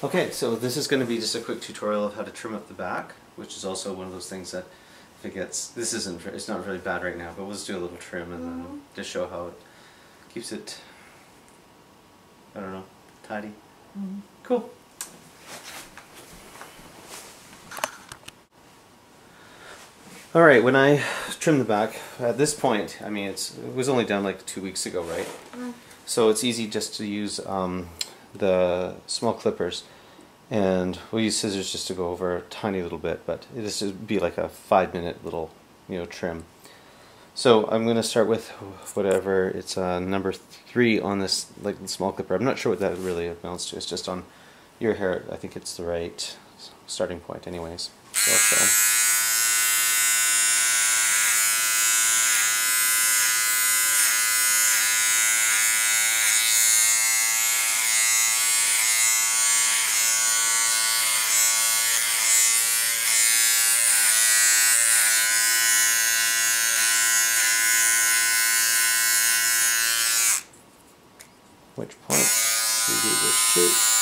Okay, so this is going to be just a quick tutorial of how to trim up the back, which is also one of those things that if it gets, this isn't, it's not really bad right now, but we'll just do a little trim and then mm-hmm. just show how it keeps it, I don't know, tidy. Mm-hmm. Cool. Alright, when I trim the back, at this point, I mean, it's, it was only done like two weeks ago, right? Mm-hmm. So it's easy just to use um, the small clippers and we'll use scissors just to go over a tiny little bit, but it is to be like a five minute little, you know, trim. So I'm going to start with whatever, it's uh, number three on this like small clipper. I'm not sure what that really amounts to, it's just on your hair, I think it's the right starting point anyways. So, so. Do this shape.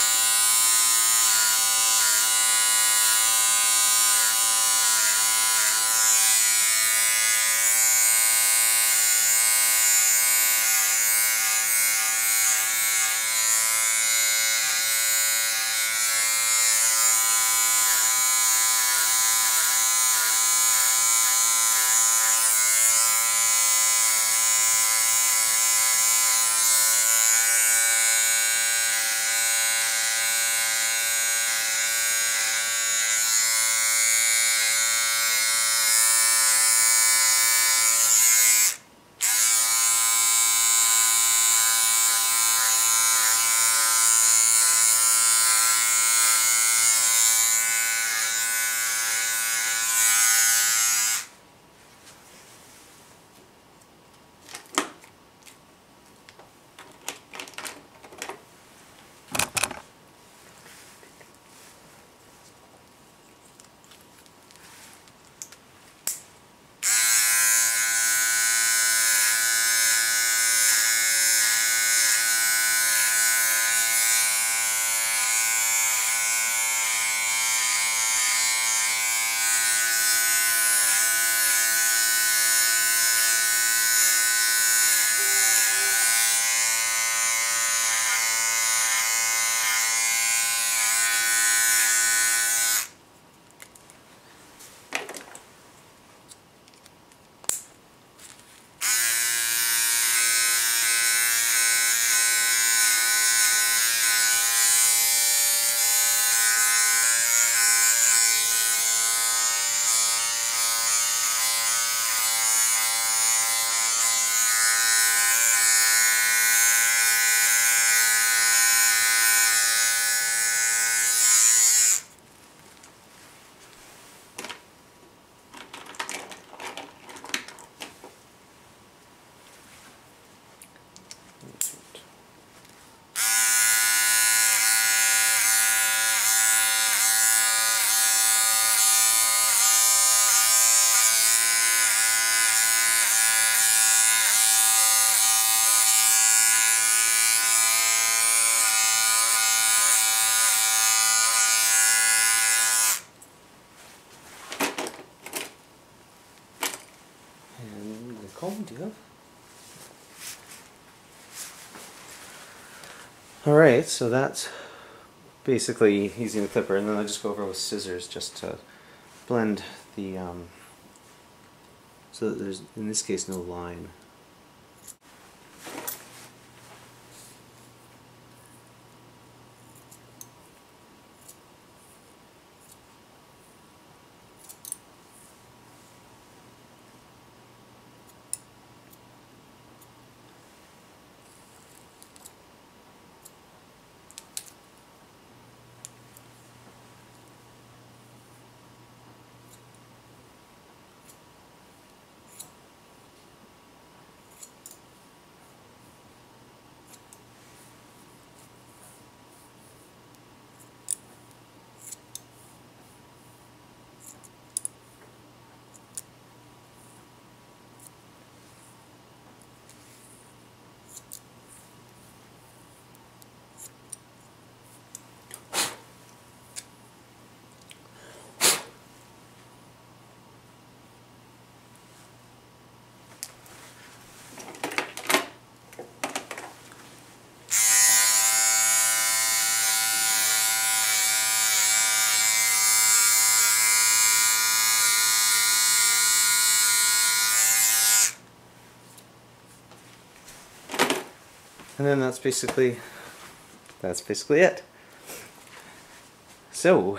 Have? Alright, so that's basically using the clipper, and then I just go over with scissors just to blend the, um, so that there's, in this case, no line. And then that's basically that's basically it. So,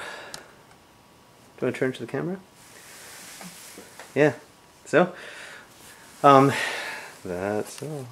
do I turn to the camera? Yeah. So, um, that's all.